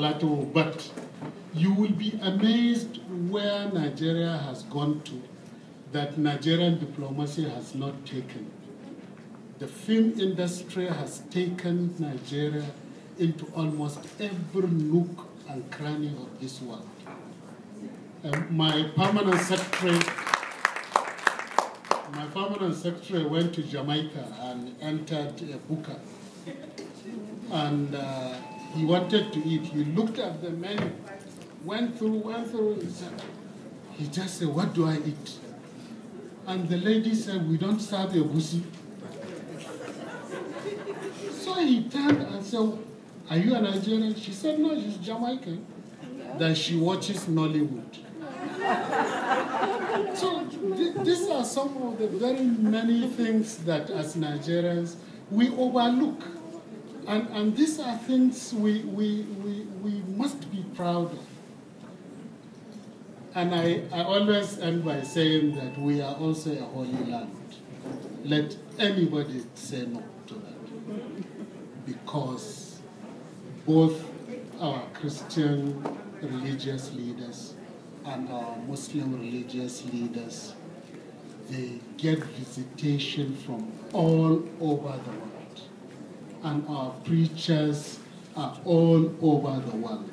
But you will be amazed where Nigeria has gone to that Nigerian diplomacy has not taken. The film industry has taken Nigeria into almost every nook and cranny of this world. Uh, my permanent secretary, my permanent secretary went to Jamaica and entered a booker. And uh, he wanted to eat. He looked at the menu, went through, went through. He, said, he just said, what do I eat? And the lady said, we don't serve egusi. So he turned and said, are you a Nigerian? She said, no, she's Jamaican. That she watches Nollywood. so th these are some of the very many things that as Nigerians we overlook. And, and these are things we, we, we, we must be proud of. And I, I always end by saying that we are also a holy land. Let anybody say no to that. Because both our Christian religious leaders and our Muslim religious leaders, they get visitation from all over the world. And our preachers are all over the world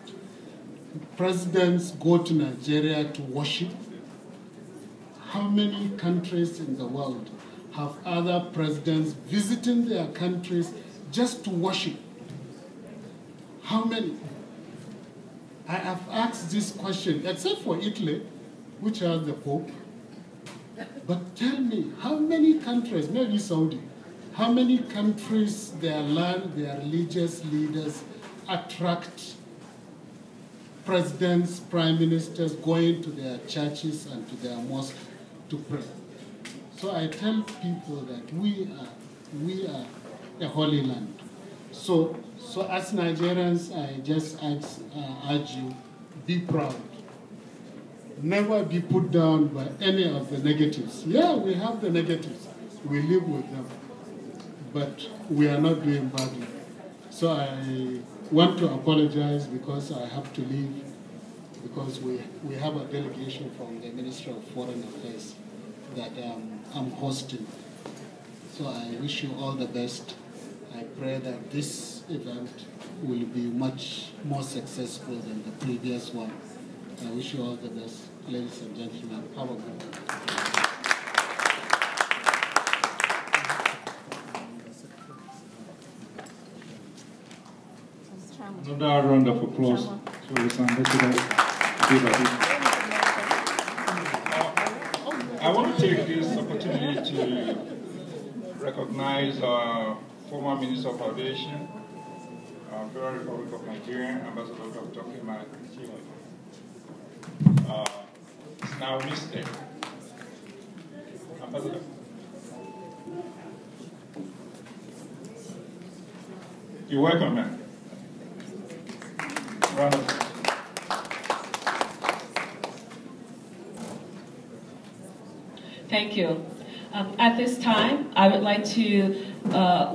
presidents go to Nigeria to worship? How many countries in the world have other presidents visiting their countries just to worship? How many? I have asked this question, except for Italy, which has the Pope. But tell me, how many countries, maybe Saudi, how many countries their land, their religious leaders attract presidents, prime ministers going to their churches and to their mosques to pray. So I tell people that we are, we are a holy land. So, so as Nigerians, I just uh, urge you, be proud. Never be put down by any of the negatives. Yeah, we have the negatives. We live with them. But we are not doing badly. So I want to apologize because I have to leave because we, we have a delegation from the Ministry of Foreign Affairs that um, I'm hosting. So I wish you all the best. I pray that this event will be much more successful than the previous one. I wish you all the best, ladies and gentlemen. Have a good. Another round of applause to His Ambassador. I want to take this opportunity to recognize our former Minister of Aviation, uh, Federal Republic of Nigeria, Ambassador Dr. Kema uh, It's now Mr. Ambassador. You're welcome, man. Thank you. Um, at this time, I would like to uh,